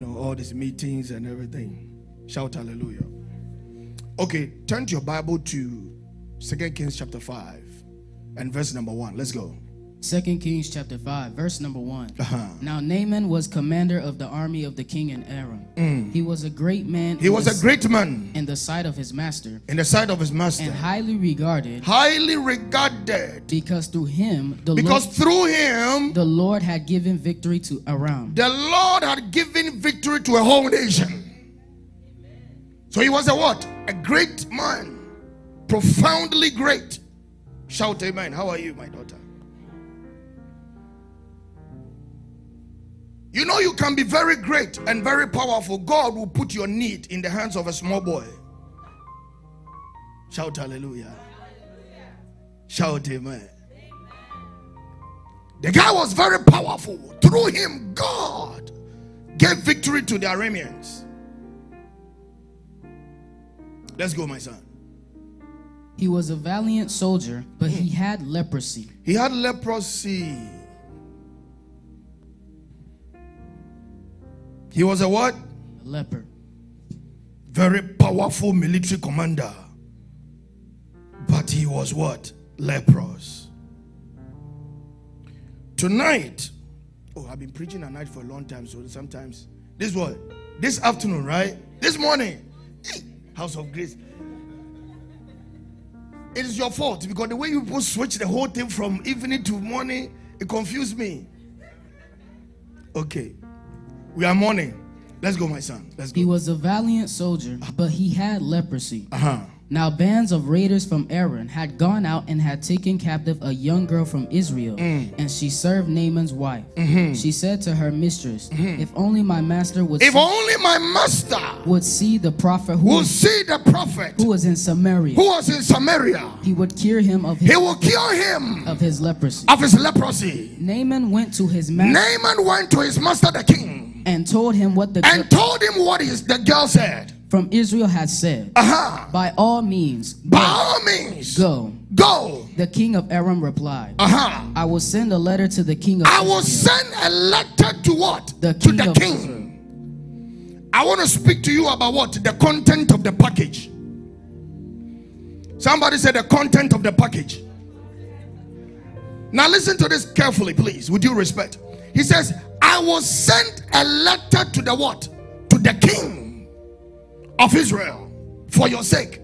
you know, all these meetings and everything. Shout hallelujah. Okay, turn to your Bible to Second Kings chapter 5 and verse number 1. Let's go. Second Kings chapter 5, verse number one Uh-huh. Now Naaman was commander of the army of the king in Aram. He was a great man Mm. He in was a great man in the sight of his master, in the sight of his master, and highly regarded, highly regarded, because through him the because Lord, through him the Lord had given victory to Aram. the Lord had given victory to a whole nation. So he was a what? A great man, profoundly great. Shout amen. How are you, my daughter? You know, you can be very great and very powerful. God will put your need in the hands of a small boy. Shout hallelujah. Shout amen. The guy was very powerful. Through him, God gave victory to the Arameans. Let's go, my son. He was a valiant soldier, but he mm. had leprosy. He had leprosy. He was a what? A leper. Very powerful military commander. But he was what? Leprous. Tonight, oh, I've been preaching at night for a long time, so sometimes this what? This afternoon, right? This morning, House of Grace. It is your fault because the way you people switch the whole thing from evening to morning, it confused me. Okay, we are morning. Let's go, my son. Let's He was a valiant soldier, but he had leprosy. Uh huh. Now bands of raiders from Aram had gone out and had taken captive a young girl from Israel, Mm. and she served Naaman's wife. She said to her mistress, "If only my master would Mm-hmm. If see, only my master would see the prophet who was, see the prophet who was in Samaria, who was in Samaria, he would cure him of his, he will cure him of his leprosy." of his leprosy. Naaman went to his master Naaman went to his master, the king, and told him what the and told him what is the girl said. from Israel had said. Uh huh. By all means, By all means, go. go. The king of Aram replied, Uh huh. "I will send a letter to the king of I will send a letter to what? The to the king. I want to speak to you about what? The content of the package. Somebody said the content of the package. Now listen to this carefully, please, with due respect. He says, I will send a letter to the what? To the king of Israel for your sake.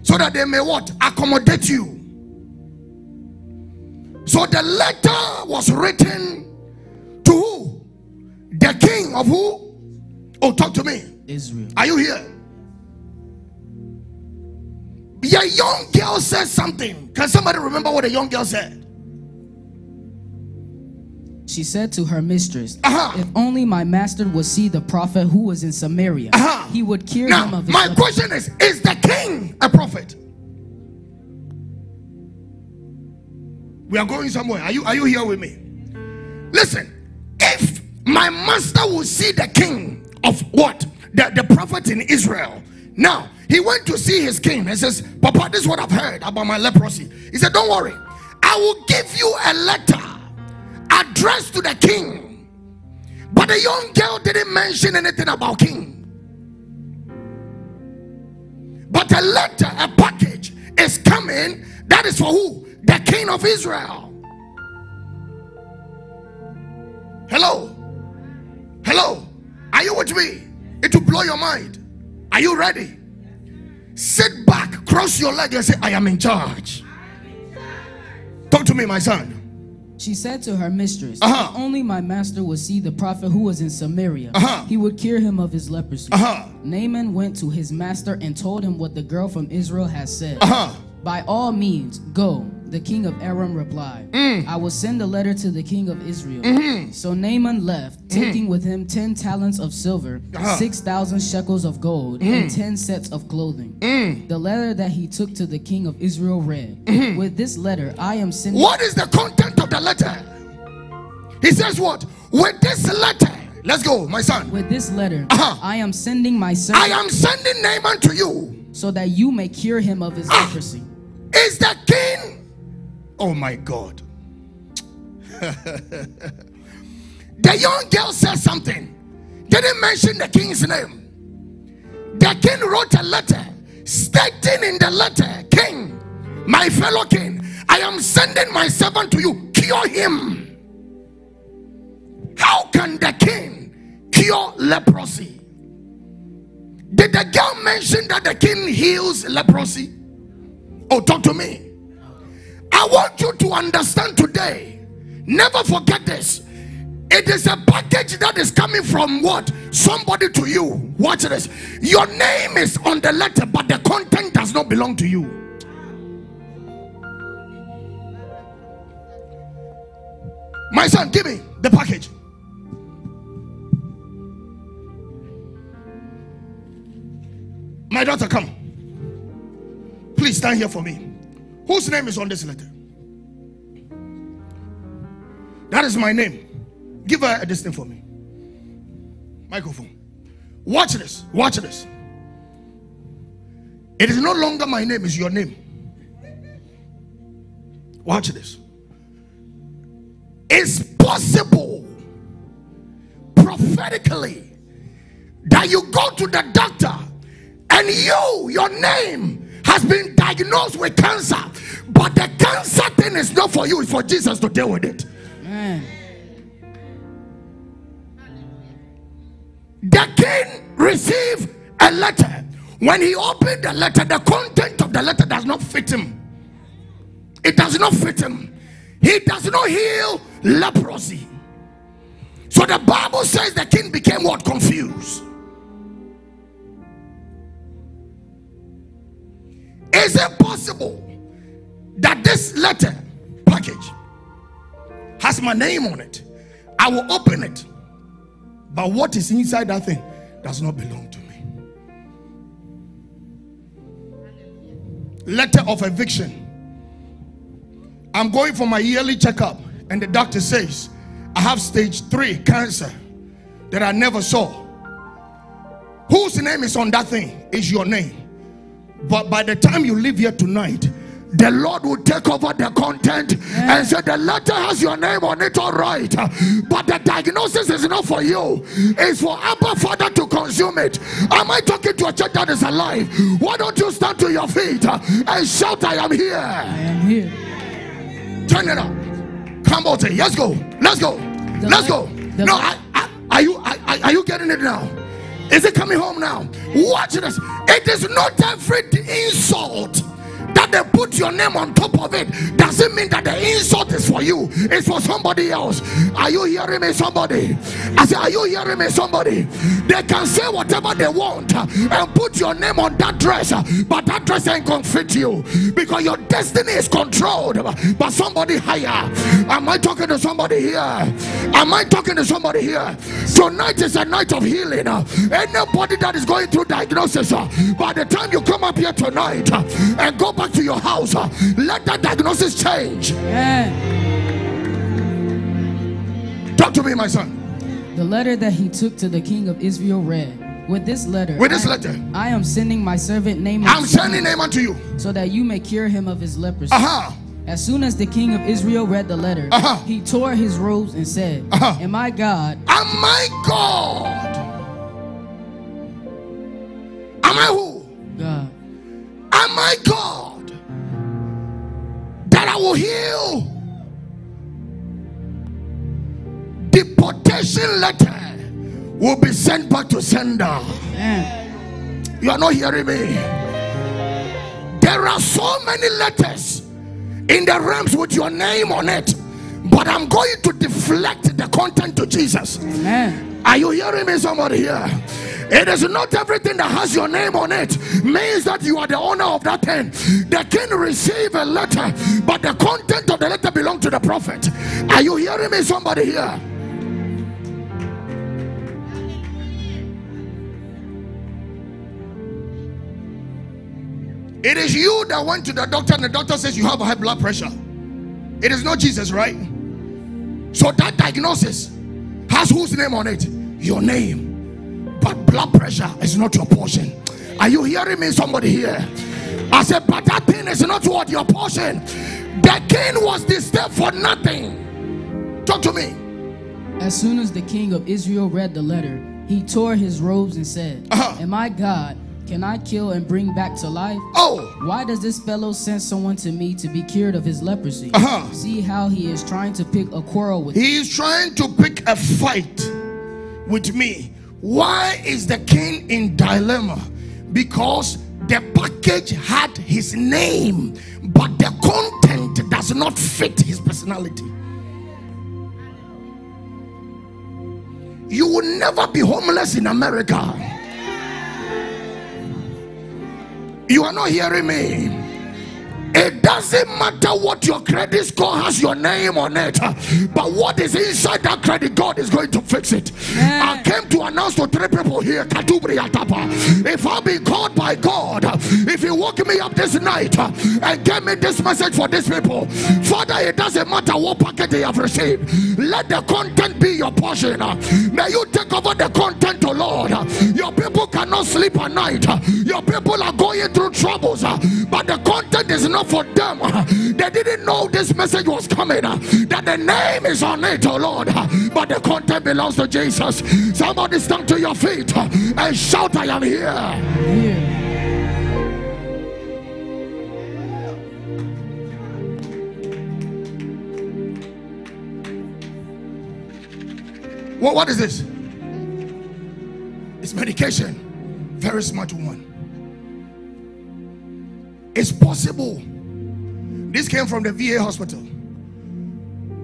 So that they may what? Accommodate you. So the letter was written to who? The king of who? Oh, talk to me. Israel. Are you here? Your young girl said something. Can somebody remember what the young girl said? She said to her mistress, Uh-huh. If only my master would see the prophet who was in Samaria, Uh-huh. he would cure him of his my leprosy." question is Is the king a prophet? We are going somewhere. Are you, are you here with me? Listen, if my master will see the king of what? The, the prophet in Israel. Now, he went to see his king and says, Papa, this is what I've heard about my leprosy. He said, Don't worry, I will give you a letter addressed to the king. But the young girl didn't mention anything about king. But a letter, a package is coming. That is for who? The king of Israel. Hello. Hello. Are you with me? It will blow your mind. Are you ready? Sit back, cross your leg, and say, I am in charge. Talk to me, my son. She said to her mistress, Uh-huh. If only my master would see the prophet who was in Samaria, Uh-huh. he would cure him of his leprosy. Uh huh. Naaman went to his master and told him what the girl from Israel had said. Uh huh. By all means, go. The king of Aram replied, Mm. I will send a letter to the king of Israel. Mm-hmm. So Naaman left, taking with him ten talents of silver, Uh-huh. six thousand shekels of gold, and ten sets of clothing. The letter that he took to the king of Israel read, With this letter I am sending. What is the content of the letter? He says, What? With this letter, let's go, my son. With this letter, Uh-huh. I am sending my son. I am sending Naaman to you. so that you may cure him of his Ah. leprosy. Is the king? Oh my God. the young girl says something. didn't mention the king's name. The king wrote a letter stating in the letter, King, my fellow king, I am sending my servant to you, cure him. How can the king cure leprosy? Did the girl mention that the king heals leprosy? Oh, talk to me. I want you to understand today. Never forget this. It is a package that is coming from what? Somebody to you. Watch this. Your name is on the letter, but the content does not belong to you. My son, give me the package. My daughter, come. Please stand here for me. Whose name is on this letter? That is my name. Give her a distance for me. Microphone. Watch this. Watch this. It is no longer my name, it's your name. Watch this. It's possible prophetically that you go to the doctor and you, your name, has been diagnosed with cancer, but the cancer thing is not for you, it's for Jesus to deal with it. The king received a letter. When he opened the letter, the content of the letter does not fit him. It does not fit him. He does not heal leprosy. So the Bible says the king became what? Confused. Is it possible that this letter package has my name on it? I will open it. But what is inside that thing does not belong to me. Letter of eviction. I'm going for my yearly checkup, and the doctor says I have stage three cancer that I never saw. Whose name is on that thing? Is your name. But by the time you leave here tonight, the Lord will take over the content yeah. and say the letter has your name on it, all right. But the diagnosis is not for you, it's for Abba Father to consume it. Am I talking to a church that is alive? Why don't you stand to your feet and shout, I am here? I am here. Turn it up. Come on, let's go. Let's go. The let's go. No, I, I, are you I, are you getting it now? Is it coming home now? Watch this. It is not every insult that they put your name on top of it doesn't mean that the insult is for you. It's for somebody else. Are you hearing me somebody? I say are you hearing me somebody? They can say whatever they want and put your name on that dress but that dress ain't gonna fit you because your destiny is controlled by somebody higher. Am i talking to somebody here? Am i talking to somebody here? Tonight is a night of healing. Anybody that is going through diagnosis by the time you come up here tonight and go back back to your house, uh, let that diagnosis change. Yeah. Talk to me, my son. The letter that he took to the king of Israel read. With this letter, with this I, letter, I am sending my servant Naaman. I'm sending Naaman to you, so that you may cure him of his leprosy. Uh-huh. As soon as the king of Israel read the letter, uh-huh. he tore his robes and said, uh-huh. Am I God? Am I God? Deportation letter will be sent back to sender. You are not hearing me. There are so many letters in the realms with your name on it, but I'm going to deflect the content to Jesus. Amen. Are you hearing me, somebody here? It is not everything that has your name on it means that you are the owner of that thing. The king received a letter, but the content of the letter belonged to the prophet. Are you hearing me, somebody here? It is you that went to the doctor, and the doctor says you have high blood pressure. It is not Jesus, right? So that diagnosis has whose name on it? Your name but blood pressure is not your portion. Are you hearing me, somebody here? I said, but that thing is not what your portion. The king was disturbed for nothing. Talk to me. As soon as the king of Israel read the letter, He tore his robes and said, Uh-huh. Am I God? Can I kill and bring back to life? Oh, Why does this fellow send someone to me to be cured of his leprosy? Uh-huh. See how he is trying to pick a quarrel with he is trying to pick a fight with me. Why is the king in dilemma? Because the package had his name, but the content does not fit his personality. You will never be homeless in America. You are not hearing me. It doesn't matter what your credit score has your name on it, but what is inside that credit, God is going to fix it. I came to announce to three people here, Katubri Atapa. If I've been called by God, if He woke me up this night and gave me this message for these people, Father, it doesn't matter what packet they have received, let the content be your portion. May you take over the content, O Lord. Your people cannot sleep at night, your people are going through troubles, but the content is not for them. They didn't know this message was coming, that the name is on it, oh Lord, but the content belongs to Jesus. Somebody stand to your feet and shout, I am here. What, what is this? It's medication. Very smart one. It's possible. This came from the VA hospital.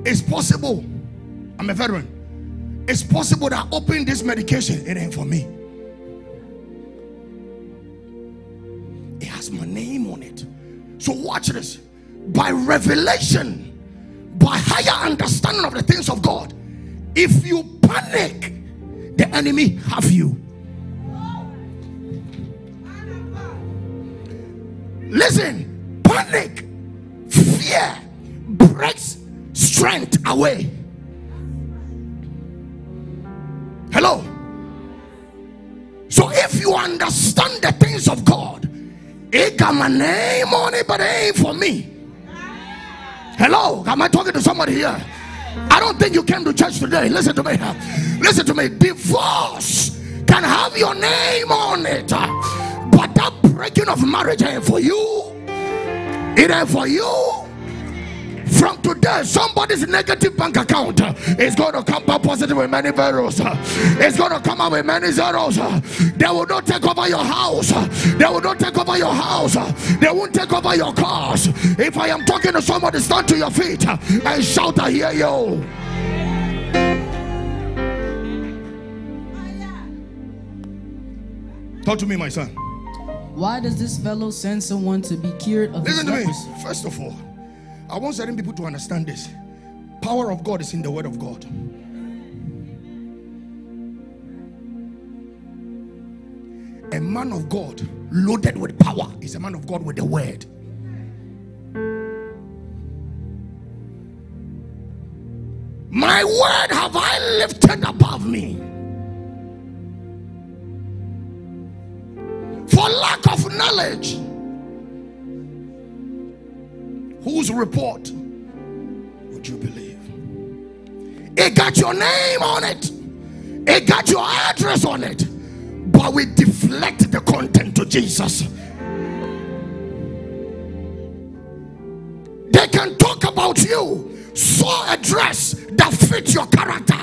It's possible. I'm a veteran. It's possible that opening this medication, it ain't for me. It has my name on it. So watch this. By revelation, by higher understanding of the things of God, if you panic, the enemy have you. Listen, panic, fear breaks strength away. Hello. So if you understand the things of God, it got my name on it, but it ain't for me. Hello, am I talking to somebody here? I don't think you came to church today. Listen to me. Listen to me. Divorce can have your name on it, but that breaking of marriage ain't for you. It ain't for you. From today, somebody's negative bank account is going to come back positive with many zeros. It's going to come out with many zeros. They will not take over your house. They will not take over your house. They won't take over your cars. If I am talking to somebody, stand to your feet and shout, I hear you. Talk to me, my son. Why does this fellow send someone to be cured of Listen to me. First of all, I want certain people to understand this. Power of God is in the word of God. A man of God loaded with power is a man of God with the word. My word have I lifted above me. For lack of knowledge, whose report would you believe? It got your name on it, it got your address on it, but we deflect the content to Jesus. They can talk about you, sew a dress that fits your character.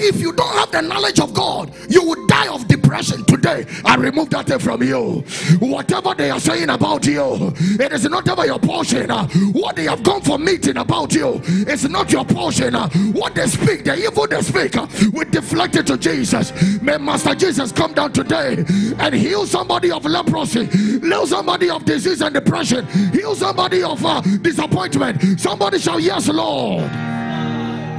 If you don't have the knowledge of God, you will die of depression today. I remove that thing from you. Whatever they are saying about you, it is not ever your portion. What they have gone for meeting about you, it's not your portion. What they speak, the evil they speak, we deflect it to Jesus. May Master Jesus come down today and heal somebody of leprosy, heal somebody of disease and depression, heal somebody of uh, disappointment. Somebody shall, Yes, Lord.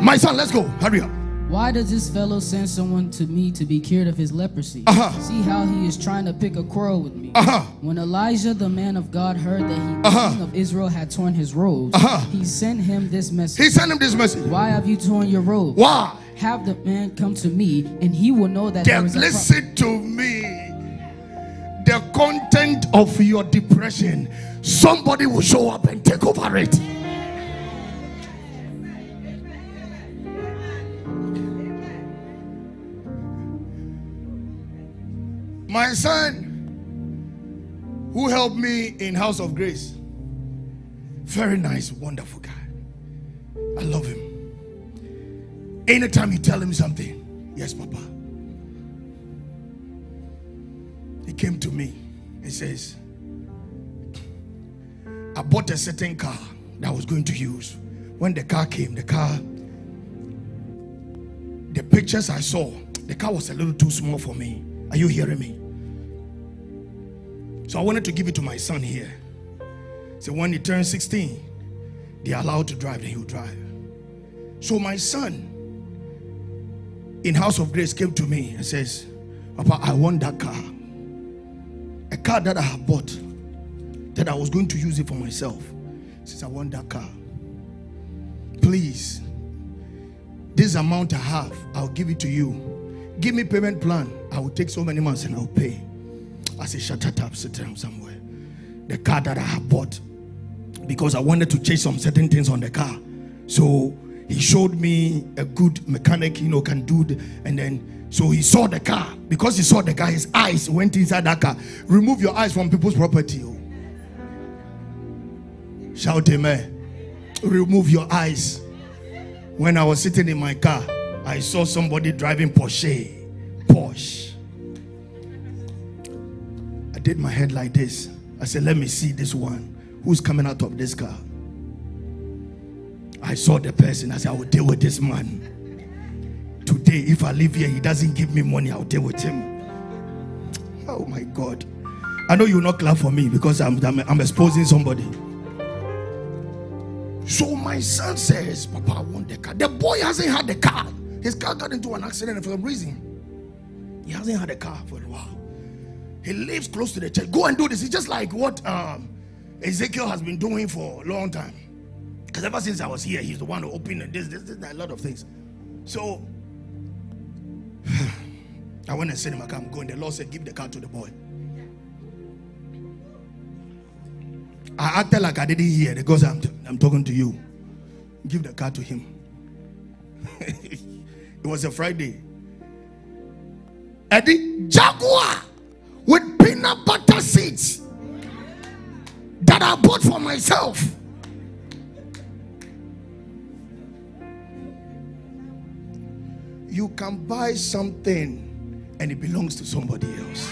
My son, let's go. Hurry up. Why does this fellow send someone to me to be cured of his leprosy? Uh-huh. See how he is trying to pick a quarrel with me. Uh-huh. When Elijah, the man of God, heard that he, the Uh-huh. king of Israel, had torn his robes, Uh-huh. he sent him this message. He sent him this message. Why have you torn your robe? Why? Have the man come to me, and he will know that there Then is listen to me. The content of your depression, somebody will show up and take over it. My son, who helped me in House of Grace, very nice, wonderful guy. I love him. Anytime you tell him something, yes, Papa. He came to me and says, I bought a certain car that I was going to use. When the car came, the car, the pictures I saw, the car was a little too small for me. Are you hearing me? So I wanted to give it to my son here. So when he turns 16, they're allowed to drive, then he'll drive. So my son in House of Grace came to me and says, Papa, I want that car. A car that I have bought, that I was going to use it for myself. Since I want that car. Please, this amount I have, I'll give it to you. Give me payment plan. I will take so many months and I'll pay. I said, shut it up, sit down somewhere. The car that I have bought, because I wanted to change some certain things on the car. So he showed me a good mechanic, you know, can do the, and then so he saw the car. Because he saw the car, his eyes went inside that car. Remove your eyes from people's property. Oh. Shout amen. Remove your eyes. When I was sitting in my car, I saw somebody driving Porsche. Porsche. I did my head like this. I said, Let me see this one. Who's coming out of this car? I saw the person. I said, I will deal with this man. Today, if I live here, he doesn't give me money, I'll deal with him. Oh my God. I know you'll not clap for me because I'm, I'm, I'm exposing somebody. So my son says, Papa, I want the car. The boy hasn't had the car. His car got into an accident for some reason. He hasn't had a car for a while. He lives close to the church. Go and do this. It's just like what um, Ezekiel has been doing for a long time. Because ever since I was here, he's the one who opened this, this, this, a lot of things. So I went and said him, I come going. The Lord said, Give the car to the boy. I acted like I didn't hear because I'm, I'm talking to you. Give the car to him. it was a Friday. Eddie Jaguar with peanut butter seeds that I bought for myself. You can buy something and it belongs to somebody else.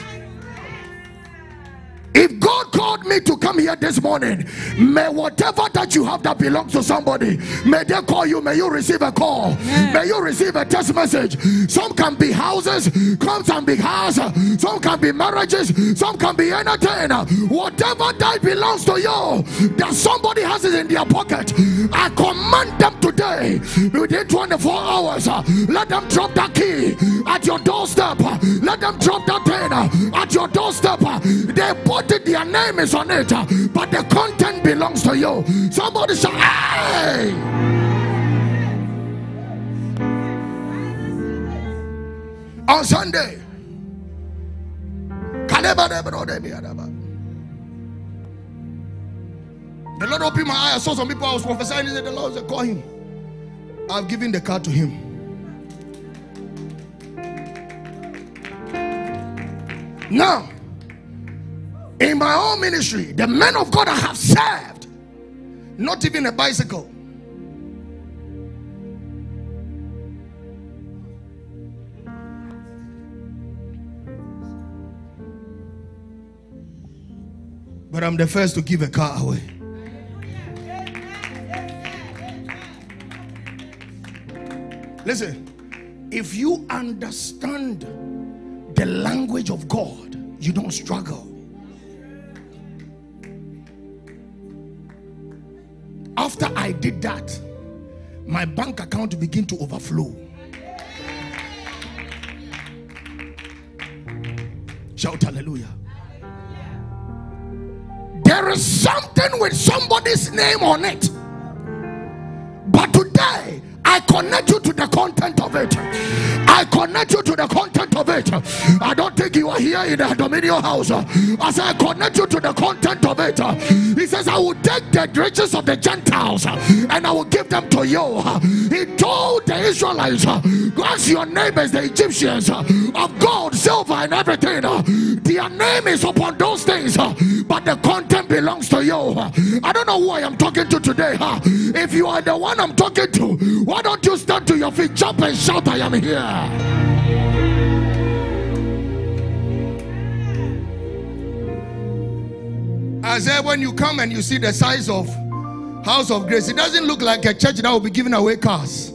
If God called me to come here this morning, may whatever that you have that belongs to somebody, may they call you, may you receive a call, may you receive a text message. Some can be houses, some can be houses, some can be marriages, some can be anything. Whatever that belongs to you, that somebody has it in their pocket. I command them today within 24 hours. Let them drop that key at your doorstep. Let them drop that pen at your doorstep. They put it, their name is on it, uh, but the content belongs to you. Somebody say, hey! On Sunday, the Lord opened my eyes. I saw some people I was prophesying. He said, The Lord said, Call him. I've given the car to him. Now, in my own ministry, the men of God I have served, not even a bicycle. But I'm the first to give a car away. Listen, if you understand the language of God, you don't struggle. I did that, my bank account began to overflow. Shout hallelujah. There is something with somebody's name on it. But today, I connect you to the content of it. I connect you to the content of it. You are here in the dominion house. As I connect you to the content of it, he says, I will take the riches of the Gentiles and I will give them to you. He told the Israelites, Ask your neighbors, the Egyptians, of gold, silver and everything. Their name is upon those things, but the content belongs to you. I don't know who I am talking to today. If you are the one I'm talking to, why don't you stand to your feet, jump and shout, I am here. I said, when you come and you see the size of House of Grace, it doesn't look like a church that will be giving away cars.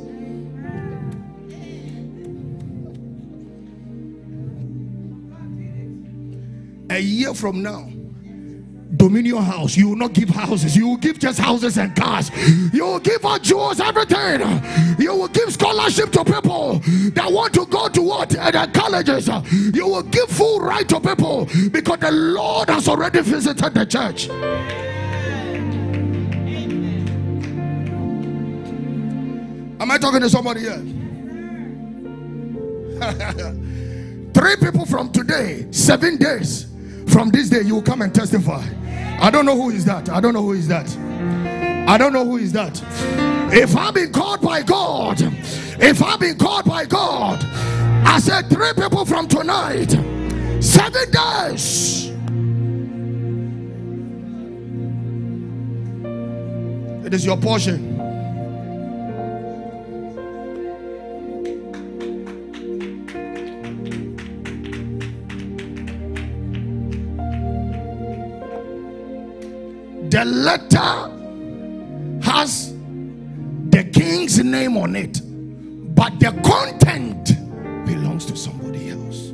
A year from now, Dominion House, you will not give houses, you will give just houses and cars. You will give out jewels, everything. You will give scholarship to people that want to go to what at the colleges. You will give full right to people because the Lord has already visited the church. Am I talking to somebody here? Three people from today, seven days from this day, you will come and testify. I don't know who is that. I don't know who is that. I don't know who is that. If I've been called by God, if I've been called by God, I said three people from tonight, seven days. It is your portion. The letter has the king's name on it, but the content belongs to somebody else.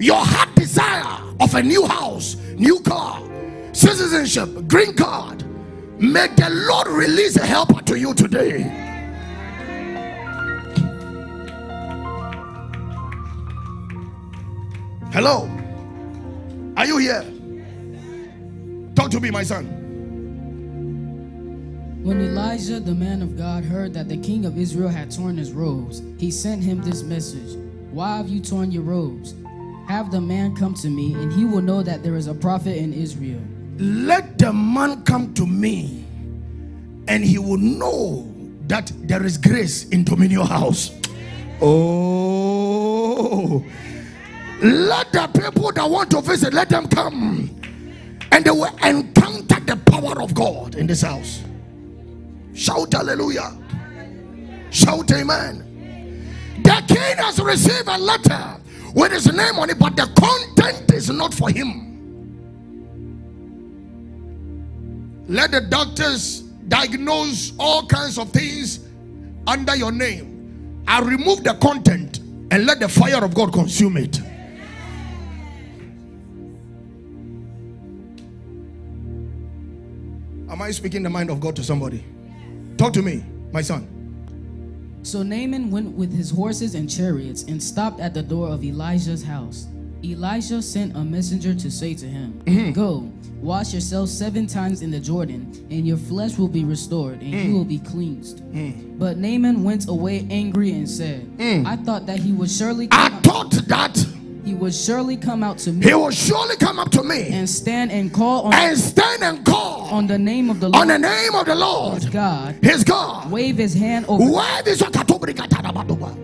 Your heart desire of a new house, new car, citizenship, green card, may the Lord release a helper to you today. Hello. Are you here? Talk to me, my son. When Elijah, the man of God, heard that the king of Israel had torn his robes, he sent him this message Why have you torn your robes? Have the man come to me, and he will know that there is a prophet in Israel. Let the man come to me, and he will know that there is grace in Dominion House. Oh. Let the people that want to visit, let them come. And they will encounter the power of God in this house. Shout hallelujah. Shout amen. The king has received a letter with his name on it, but the content is not for him. Let the doctors diagnose all kinds of things under your name. I remove the content and let the fire of God consume it. Am I speaking the mind of God to somebody? Talk to me, my son. So Naaman went with his horses and chariots and stopped at the door of Elijah's house. Elijah sent a messenger to say to him, Mm-hmm. Go, wash yourself seven times in the Jordan, and your flesh will be restored, and Mm. you will be cleansed. But Naaman went away angry and said, I thought that he would surely come Mm. I out, thought that he will surely come out to me. he will surely come up to me and stand and call on, and stand and call on the name of the Lord. on the name of the Lord, God, his God. wave his hand over Where is your katobri katanabadoba?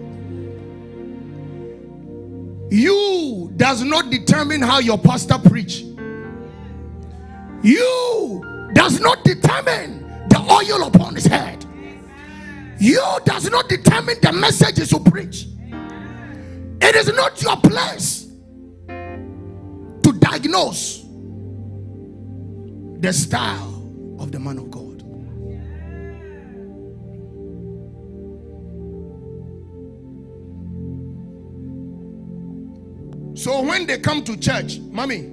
You does not determine how your pastor preach. You does not determine the oil upon his head. You does not determine the messages you preach. It is not your place to diagnose the style of the man of God. So when they come to church, mommy,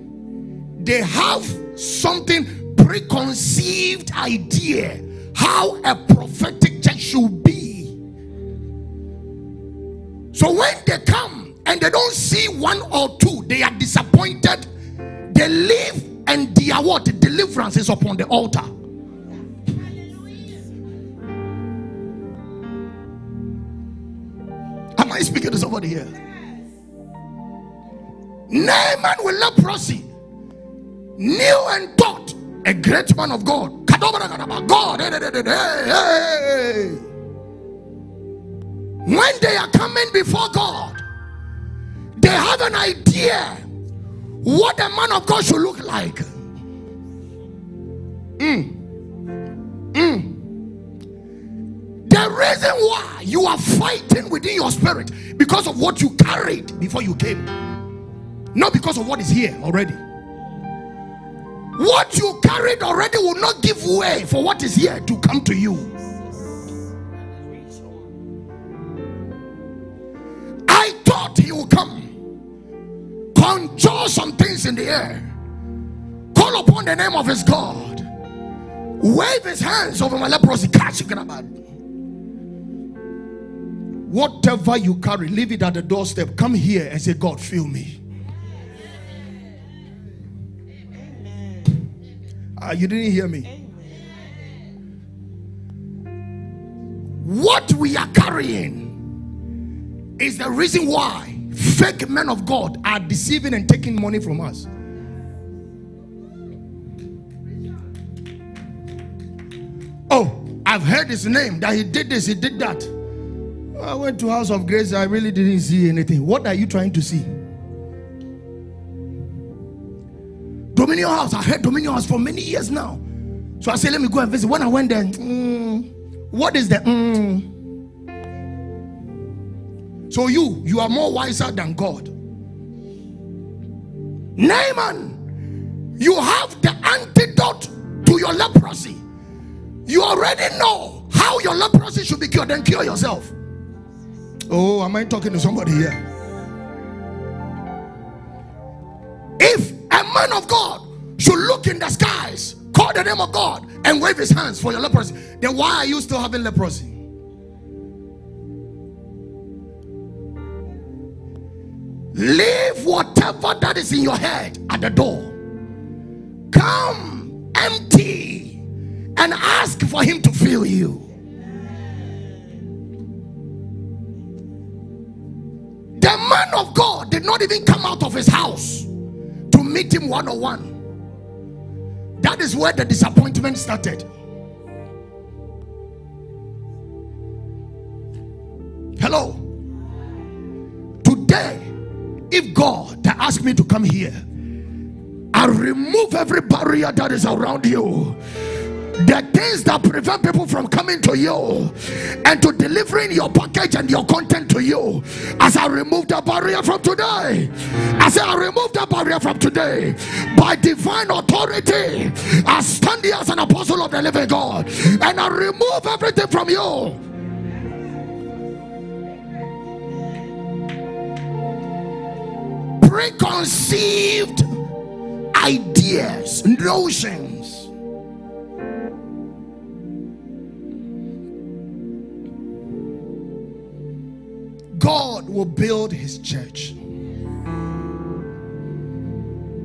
they have something preconceived idea how a prophetic church should be. So when they come they don't see one or two, they are disappointed. They leave and their what deliverance is upon the altar. Am I speaking to somebody here? Naaman with leprosy knew and taught a great man of God. God. hey, hey, hey, when they are coming before God, they have an idea what a man of God should look like. Mm. Mm. The reason why you are fighting within your spirit because of what you carried before you came, not because of what is here already. What you carried already will not give way for what is here to come to you. In the air, call upon the name of his God, wave his hands over my leprosy, catch it. Whatever you carry, leave it at the doorstep. Come here and say, God, fill me. Uh, you didn't hear me. What we are carrying is the reason why fake men of God are deceiving and taking money from us. Oh, I've heard his name that he did this, he did that. I went to House of Grace, I really didn't see anything. What are you trying to see? Dominion House. I heard Dominion House for many years now. So I said, let me go and visit. When I went there, mm, what is the mm? So you, you are more wiser than God. Naaman, you have the antidote to your leprosy. You already know how your leprosy should be cured, then cure yourself. Oh, am I talking to somebody here? If a man of God should look in the skies, call the name of God, and wave his hands for your leprosy, then why are you still having leprosy? Leave whatever that is in your head at the door. Come empty and ask for him to fill you. The man of God did not even come out of his house to meet him one on one. That is where the disappointment started. Hello. If God asked me to come here, I remove every barrier that is around you the things that prevent people from coming to you and to delivering your package and your content to you. As I remove the barrier from today, I say I remove the barrier from today by divine authority. I stand here as an apostle of the living God and I remove everything from you. Preconceived ideas, notions God will build his church.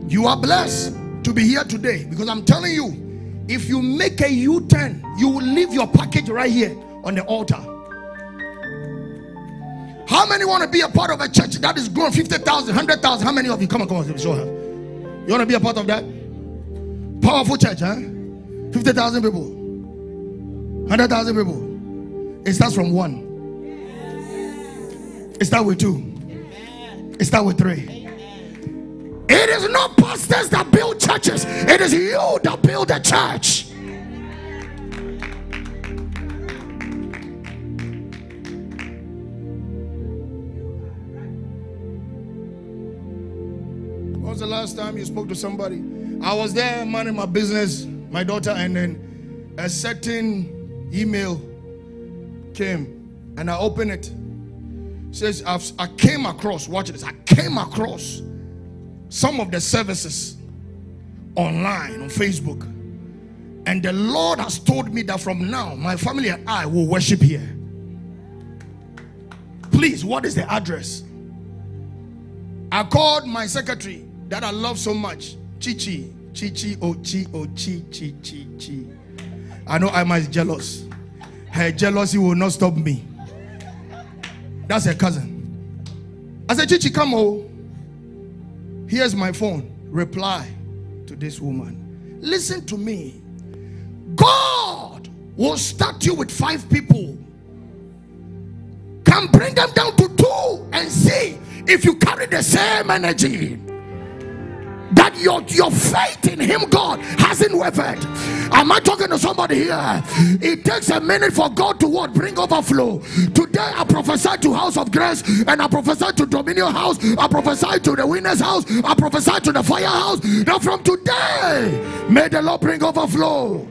You are blessed to be here today because I'm telling you, if you make a U turn, you will leave your package right here on the altar. How many want to be a part of a church that is growing 50,000, 100,000? How many of you come on, come on, show her. You want to be a part of that? Powerful church, huh? 50,000 people, 100,000 people. It starts from one. It starts with two. It starts with three. It is not pastors that build churches, it is you that build a church. Last time you spoke to somebody? I was there minding my business, my daughter, and then a certain email came and I opened it. Says I've, i came across watch this i came across some of the services online on facebook. And the lord has told me that from now my family and i will worship here. Please what is the address? I called my secretary that i love so much chichi chichi oh, ochi ochi oh, chichi chi i know i might jealous her jealousy will not stop me that's her cousin. I said, Chichi, come on. Here's my phone. Reply to this woman. Listen to me. God will start you with five people can bring them down to two and see if you carry the same energy that your, your faith in him god hasn't wavered. Am i talking to somebody here? It takes a minute for god to what bring overflow. Today i prophesy to house of grace and i prophesy to dominion house i prophesy to the winners house i prophesy to the fire house now from today may the lord bring overflow.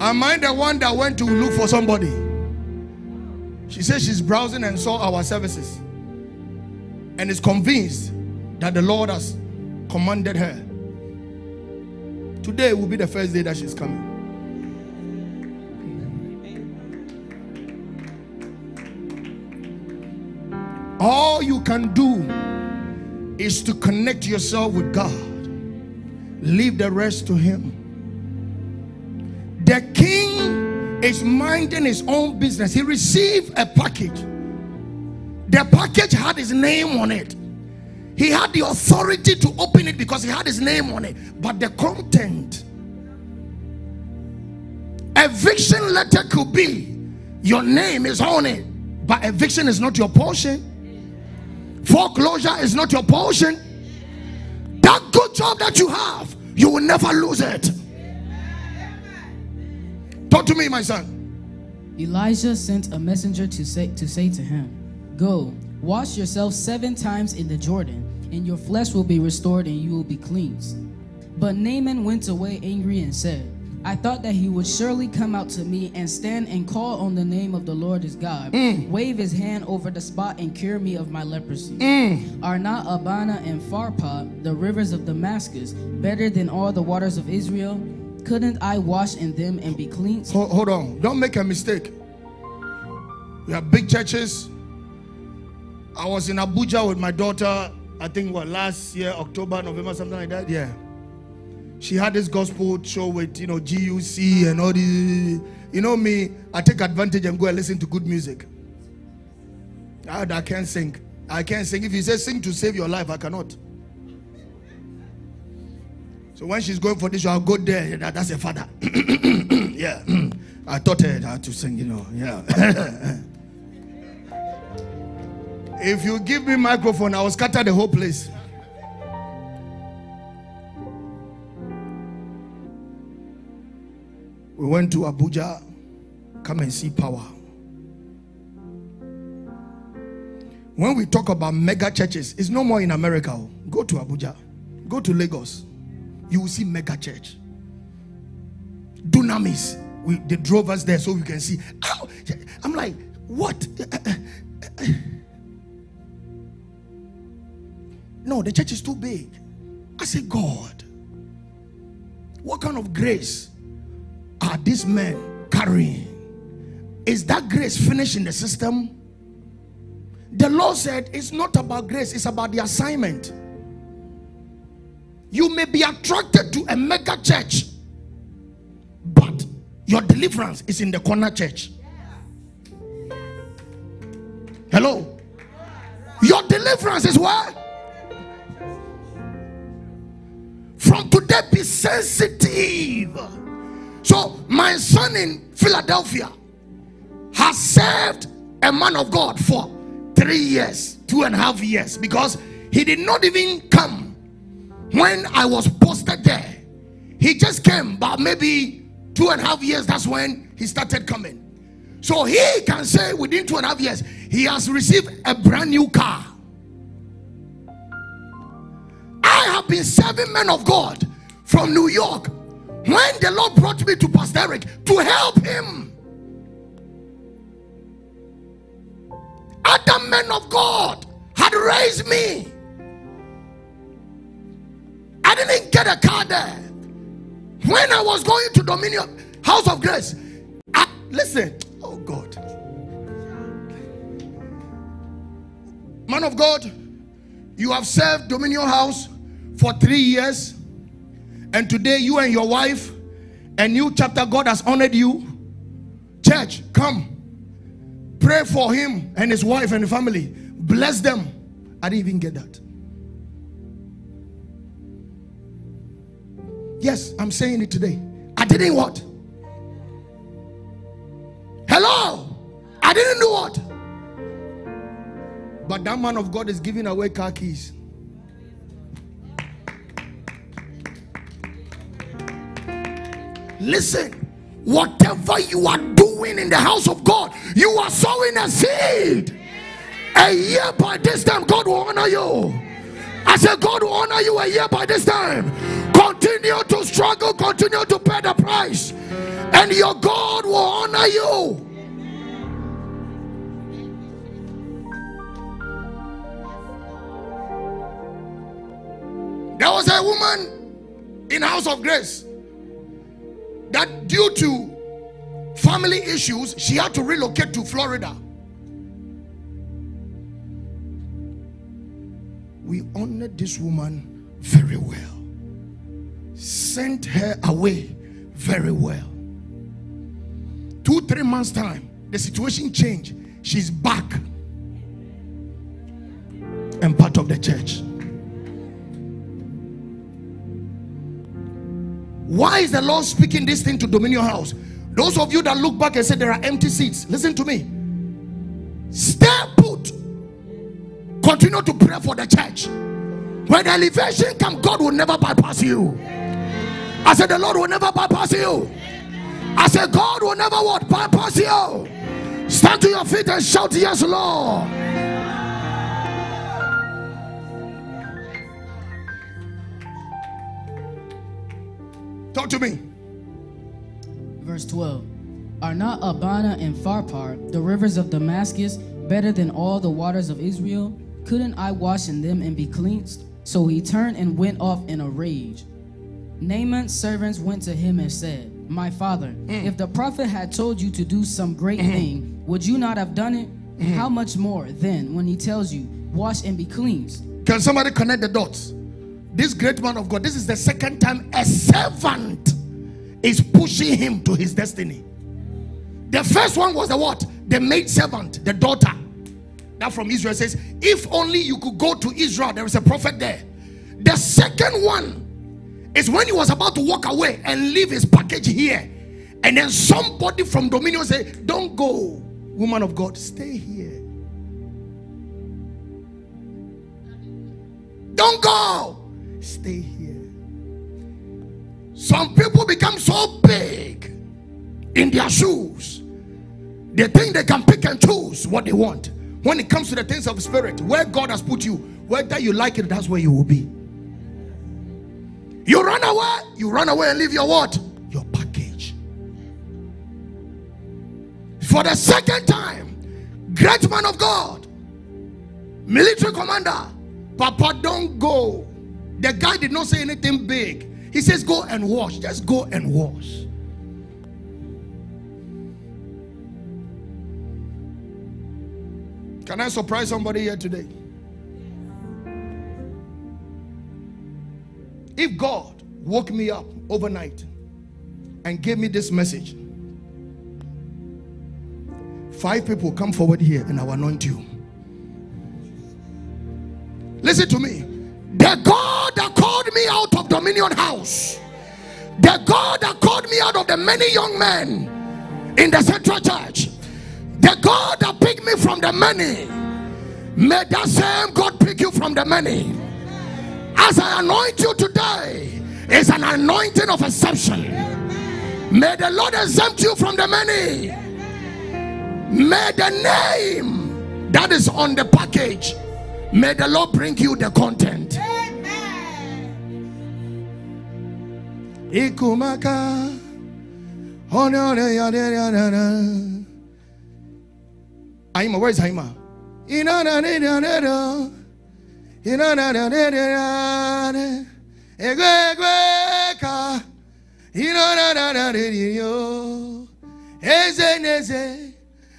Am I the one that went to look for somebody? She says she's browsing and saw our services and is convinced that the Lord has commanded her. Today will be the first day that she's coming. All you can do is to connect yourself with God, leave the rest to Him. The king is minding his own business. He received a package. The package had his name on it. He had the authority to open it because he had his name on it. But the content, eviction letter could be your name is on it, but eviction is not your portion. Foreclosure is not your portion. That good job that you have, you will never lose it. Talk to me, my son. Elisha sent a messenger to say to say to him, Go, wash yourself seven times in the Jordan, and your flesh will be restored and you will be cleansed. But Naaman went away angry and said, I thought that he would surely come out to me and stand and call on the name of the Lord his God, mm. wave his hand over the spot and cure me of my leprosy. Mm. Are not Abana and Pharpar, the rivers of Damascus, better than all the waters of Israel? Couldn't I wash in them and be cleansed? Hold, hold on. Don't make a mistake. We have big churches. I was in Abuja with my daughter, I think what last year, October, November, something like that. Yeah. She had this gospel show with you know GUC and all these. You know me, I take advantage and go and listen to good music. Ah, I, I can't sing. I can't sing. If you say sing to save your life, I cannot. So when she's going for this, I'll go there. That, that's a father. yeah. I taught her how to sing, you know. Yeah. if you give me microphone, I will scatter the whole place. We went to Abuja. Come and see power. When we talk about mega churches, it's no more in America. oh. Go to Abuja. Go to Lagos you will see mega church. Dunamis. We they drove us there so we can see. Ow! I'm like, what? No, the church is too big. I say, God, what kind of grace are these men carrying? Is that grace finished in the system? The Lord said it's not about grace, it's about the assignment. You may be attracted to a mega church, but your deliverance is in the corner church. Hello? Your deliverance is where? From today, be sensitive. So, my son in Philadelphia has served a man of God for three years, two and a half years, because he did not even come when I was posted there, he just came, but maybe two and a half years, that's when he started coming. So he can say within two and a half years, he has received a brand new car. Been serving men of God from New York when the Lord brought me to Pastor Eric to help him. Other men of God had raised me. I didn't get a car there. When I was going to Dominion House of Grace, I, listen, oh God, man of God, you have served Dominion House for three years, and today you and your wife, a new chapter, God has honored you. Church, come pray for him and his wife and family, bless them. I didn't even get that. Yes, I'm saying it today. I didn't what? Hello? I didn't do what? But that man of God is giving away car keys. Listen, whatever you are doing in the house of God, you are sowing a seed. A year by this time, God will honor you. I said, God will honor you a year by this time. Continue to struggle, continue to pay the price, and your God will honor you. There was a woman in House of Grace that, due to family issues, she had to relocate to Florida. We honored this woman very well, sent her away very well. Two, three months' time, the situation changed. She's back and part of the church. Why is the Lord speaking this thing to Dominion House? Those of you that look back and say there are empty seats, listen to me. Stay put. Continue to pray for the church. When elevation comes, God will never bypass you. I said, The Lord will never bypass you. I said, God will never what bypass you. Stand to your feet and shout, Yes, Lord. Talk to me. Verse 12 Are not Abana and Pharpar, the rivers of Damascus, better than all the waters of Israel? Couldn't I wash in them and be cleansed? So he turned and went off in a rage. Naaman's servants went to him and said, My father, mm. if the prophet had told you to do some great mm-hmm. thing, would you not have done it? Mm-hmm. How much more then when he tells you, Wash and be cleansed? Can somebody connect the dots? This great man of God, this is the second time a servant is pushing him to his destiny. The first one was the what? The maid servant, the daughter. That from Israel says, If only you could go to Israel, there is a prophet there. The second one is when he was about to walk away and leave his package here. And then somebody from Dominion said, Don't go, woman of God, stay here. Don't go. Stay here. Some people become so big in their shoes. They think they can pick and choose what they want. When it comes to the things of spirit, where God has put you, whether you like it, that's where you will be. You run away, you run away and leave your what? Your package. For the second time, great man of God, military commander, Papa, don't go. The guy did not say anything big. He says, Go and wash. Just go and wash. Can I surprise somebody here today? If God woke me up overnight and gave me this message, five people come forward here and I will anoint you. Listen to me. The God that called me out of Dominion House, the God that called me out of the many young men in the Central Church, the God that picked me from the many, may that same God pick you from the many. As I anoint you today, is an anointing of exception. May the Lord exempt you from the many. May the name that is on the package, may the Lord bring you the content. Ikumaka. Aima, where's Aima?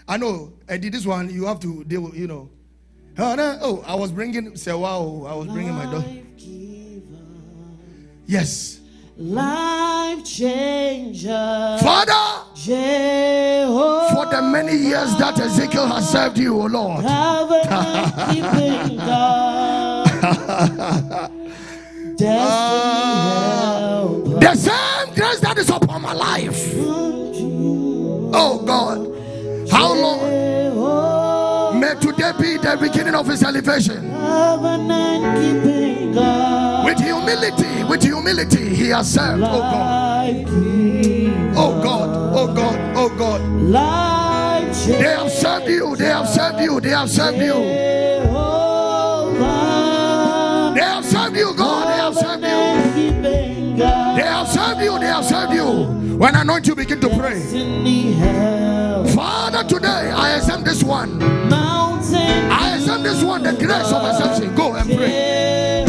I know I did this one. You have to deal with, you know. Oh, oh I was bringing, say, wow, I was bringing my daughter. Yes. Life changer. Father, Jehovah. for the many years that Ezekiel has served you, O Lord. Destiny the same grace that is upon my life. Oh God, how long? The beginning of his elevation. Covenant keeping God. With humility, with humility, he has served. Oh God, oh God, oh God, oh God. They have served you, they have served you, they have served you. They have served you, God, they have served you. Covenant keeping God. They have served you, they have served you. When I anoint you, begin to pray. Father, today I exempt this one. I exempt this one, the grace of exemption. Go and pray.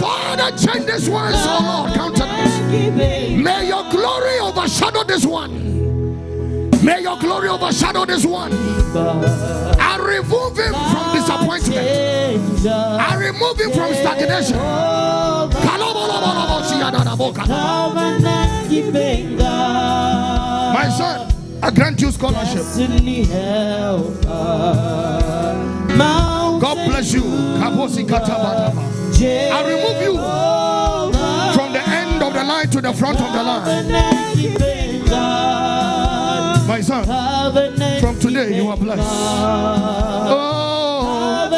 Father, change this one, so oh Lord, countenance. May your glory overshadow this one. May your glory overshadow this one. I remove him from disappointment. I remove him from stagnation. My son, I grant you scholarship. God bless you. I remove you from the end of the line to the front of the line. Covenant keeping God. My son, from today you are blessed. Oh,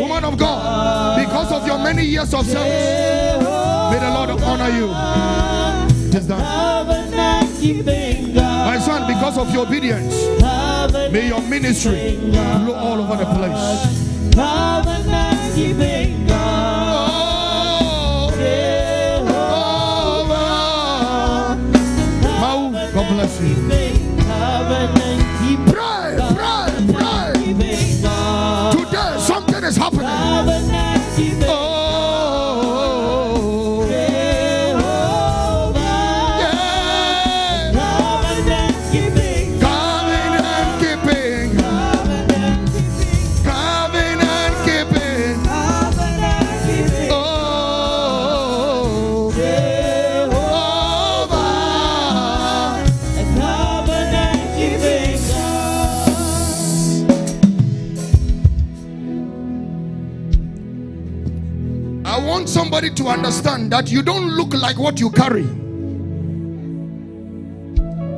woman of God, because of your many years of service, may the Lord honor you. It is done. Covenant keeping God. My son, because of your obedience, may your ministry blow all over the place. Covenant keeping God. Oh. Mau, oh. God bless you. I want somebody to understand that you don't look like what you carry.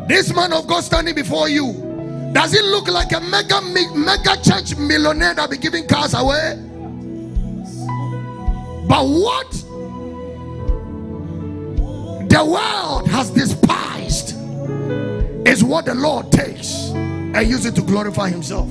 This man of God standing before you, does he look like a mega mega church millionaire that be giving cars away? But what the world has despised is what the Lord takes and uses it to glorify Himself.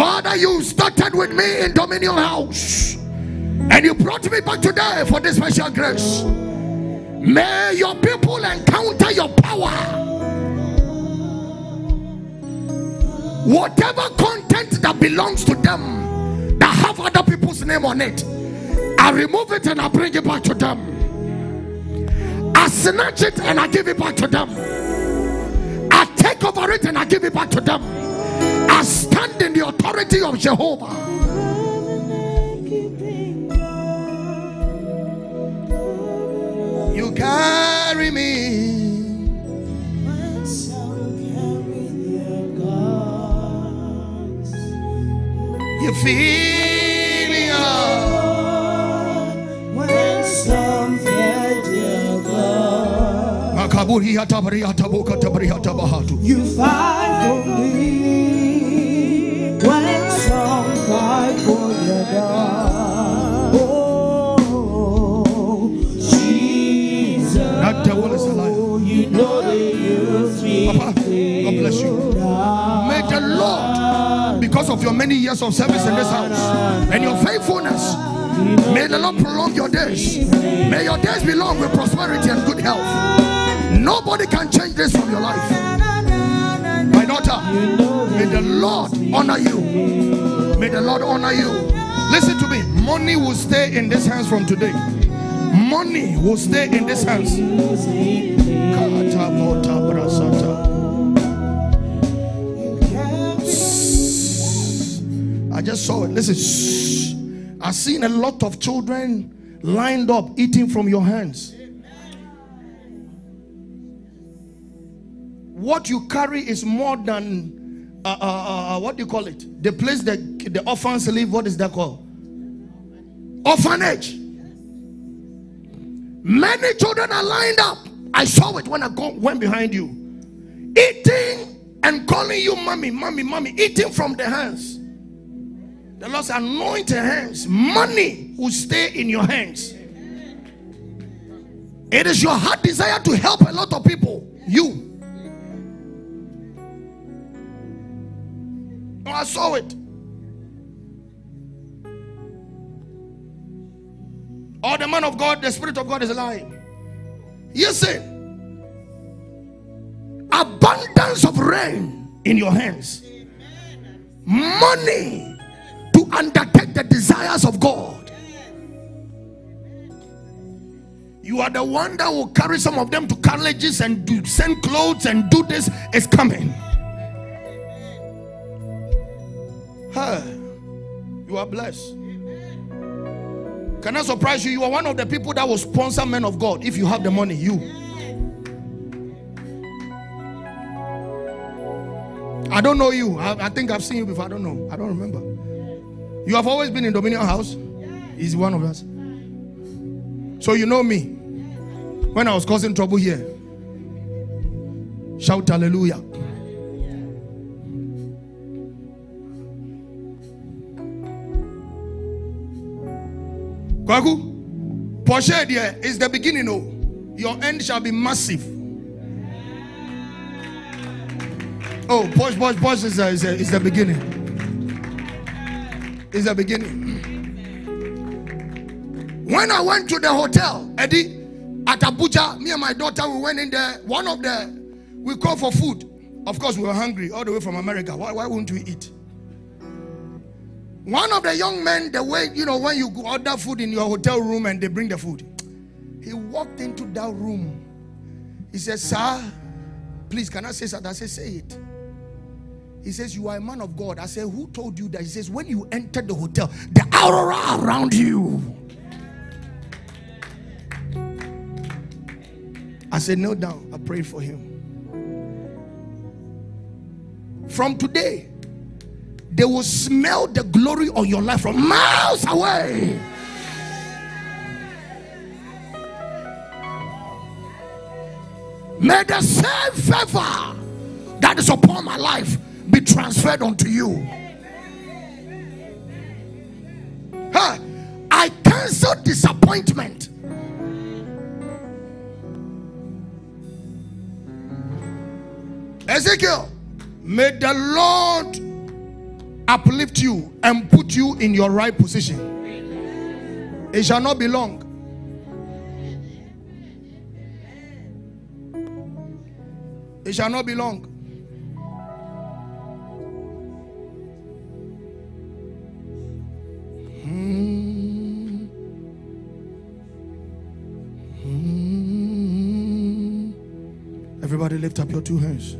Father, you started with me in Dominion House and you brought me back today for this special grace. May your people encounter your power. Whatever content that belongs to them that have other people's name on it, I remove it and I bring it back to them. I snatch it and I give it back to them. I take over it and I give it back to them. I stand in the authority of Jehovah. You carry me. You feel me up. When some fear their God, you fight for me. You know God bless you. May the Lord, because of your many years of service in this house and your faithfulness, may the Lord prolong your days. May your days be long with prosperity and good health. Nobody can change this from your life. My daughter, may the Lord honor you. May the Lord honor you. Listen to me. Money will stay in this hands from today. Money will stay in this hands. I just saw it. Listen. I've seen a lot of children lined up eating from your hands. What you carry is more than uh, uh, uh, uh, what do you call it? The place the the orphans live. What is that called? Orphanage. Many children are lined up I saw it when I go, went behind you. Eating and calling you mommy, mommy, mommy, eating from the hands. The Lord's anoint your hands. Money will stay in your hands. It is your heart desire to help a lot of people. You. Oh, I saw it. Or the man of God, the Spirit of God is lying. You see, abundance of rain in your hands, money to undertake the desires of God. You are the one that will carry some of them to colleges and do send clothes and do this is coming. Huh. You are blessed. Can I surprise you? You are one of the people that will sponsor men of God if you have the money. You. I don't know you. I, I think I've seen you before. I don't know. I don't remember. You have always been in Dominion House. He's one of us. So you know me. When I was causing trouble here. Shout hallelujah. Kwaku, Porsche is the beginning. Oh, your end shall be massive. Oh, Porsche, Porsche, Porsche is, uh, is, uh, is the beginning. Is the beginning. When I went to the hotel, Eddie, at Abuja, me and my daughter, we went in there. One of the, we called for food. Of course, we were hungry all the way from America. Why, why wouldn't we eat? One of the young men, the way, you know, when you go order food in your hotel room and they bring the food, he walked into that room. He said, Sir, please, can I say something? I said, Say it. He says, You are a man of God. I said, Who told you that? He says, When you entered the hotel, the aura around you. I said, Kneel down. I prayed for him. From today, they will smell the glory of your life from miles away. May the same favor that is upon my life be transferred unto you. I cancel disappointment. Ezekiel, may the Lord uplift you and put you in your right position. It shall not be long. It shall not be long. Hmm. Hmm. Everybody lift up your two hands.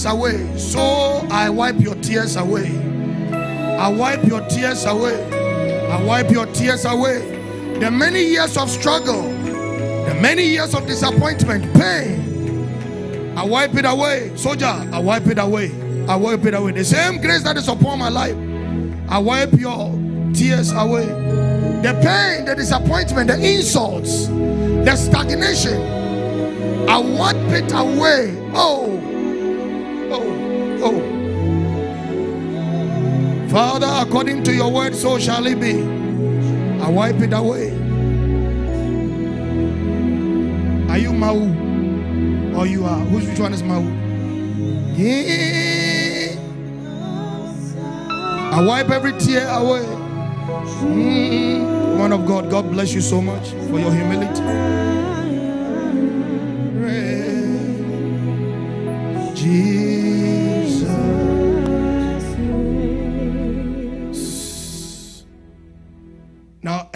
Tears away. So I wipe your tears away. I wipe your tears away. I wipe your tears away. The many years of struggle, the many years of disappointment, pain, I wipe it away. Soldier, I wipe it away. I wipe it away. The same grace that is upon my life, I wipe your tears away. The pain, the disappointment, the insults, the stagnation, I wipe it away. Oh, oh, oh. Father, according to your word, so shall it be. I wipe it away. Are you Mau? Or you are? Who's which one is Mau? Yeah. I wipe every tear away. Mm. One of God, God bless you so much for your humility. Jesus.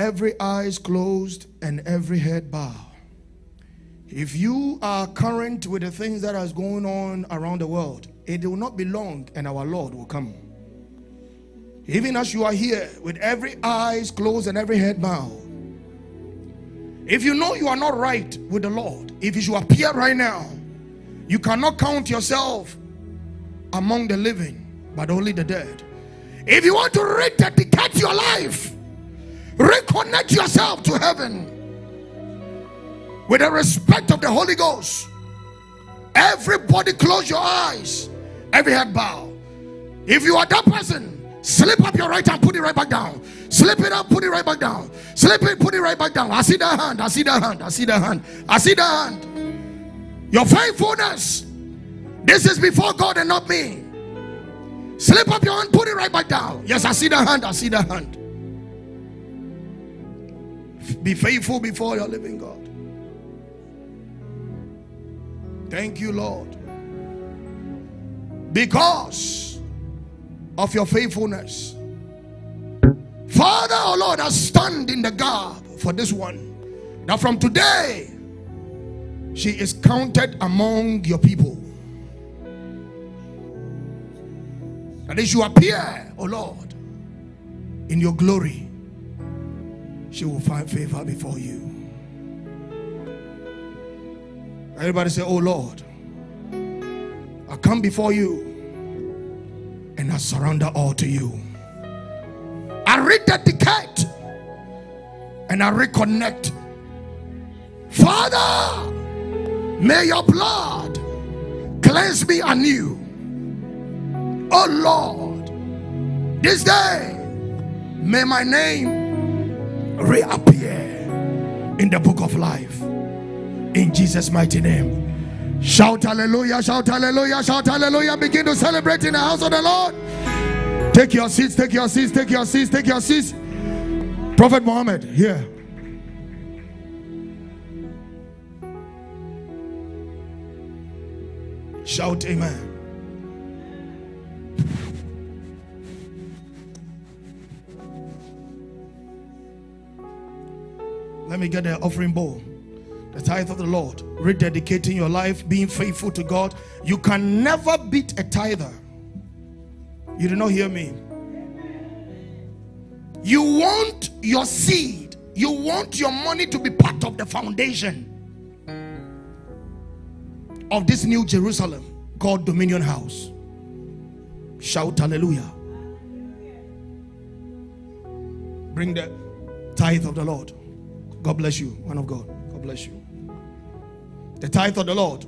Every eye is closed and every head bow. If you are current with the things that is going on around the world, it will not be long and our Lord will come. Even as you are here with every eyes closed and every head bowed. If you know you are not right with the Lord, if you appear right now, you cannot count yourself among the living, but only the dead. If you want to rededicate your life, reconnect yourself to heaven with the respect of the Holy Ghost. Everybody, close your eyes, every head bow. If you are that person, slip up your right hand, put it right back down. Slip it up, put it right back down. Slip it, put it right back down. I see the hand, I see the hand, I see the hand, I see the hand. Your faithfulness. This is before God and not me. Slip up your hand, put it right back down. Yes, I see the hand, I see the hand. Be faithful before your living God. Thank you, Lord. Because of your faithfulness. Father, oh Lord, I stand in the gap for this one. That from today, she is counted among your people. That as you appear, oh Lord, in your glory, she will find favor before you. Everybody say, Oh Lord, I come before you and I surrender all to you. I rededicate and I reconnect. Father, may your blood cleanse me anew. Oh Lord, this day may my name reappear in the book of life. In Jesus' mighty name. Shout hallelujah, shout hallelujah, shout hallelujah. Begin to celebrate in the house of the Lord. Take your seats, take your seats, take your seats, take your seats. Prophet Muhammad, here. Shout amen. Let me get the offering bowl. The tithe of the Lord. Rededicating your life, being faithful to God. You can never beat a tither. You do not hear me. You want your seed, you want your money to be part of the foundation of this new Jerusalem called Dominion House. Shout hallelujah. Bring the tithe of the Lord. God bless you, man of God. God bless you. The tithe of the Lord.